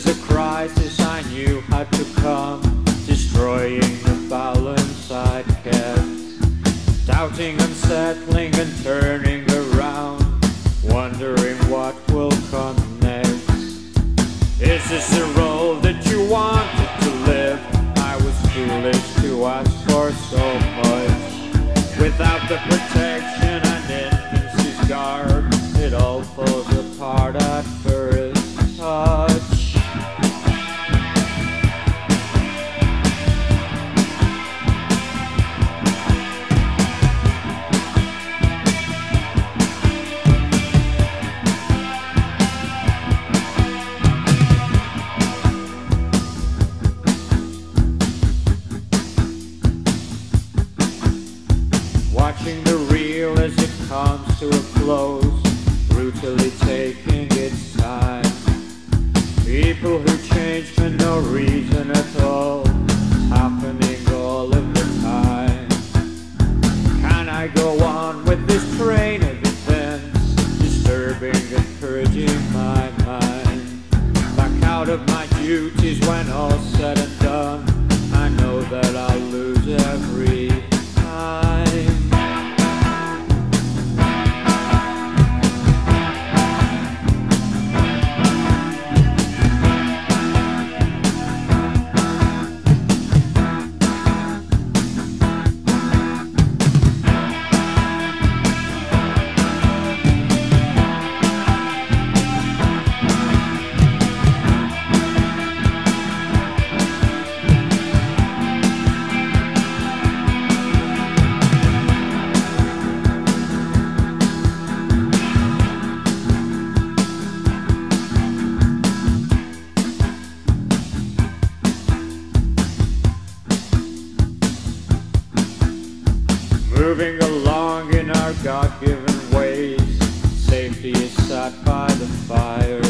is a crisis I knew had to come, destroying the balance I'd kept, doubting, unsettling, and turning around, wondering what will come next. Is this the role that you wanted to live? I was foolish to ask for so much, without the protection and infancy's guard, it all falls apart at first. feel as it comes to a close, brutally taking its time. People who change for no reason at all, happening all of the time. Can I go on with this train of events, disturbing and purging my mind? Back out of my duties when all said and done, I know that I'll lose every time. God-given ways, safety is sought by the fire.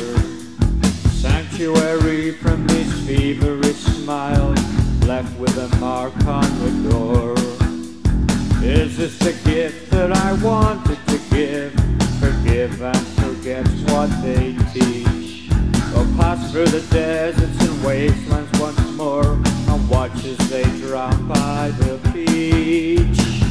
Sanctuary from these feverish smiles, left with a mark on the door. Is this the gift that I wanted to give? Forgive and forget what they teach. Or pass through the deserts and wastelands once more, and watch as they drown by the beach.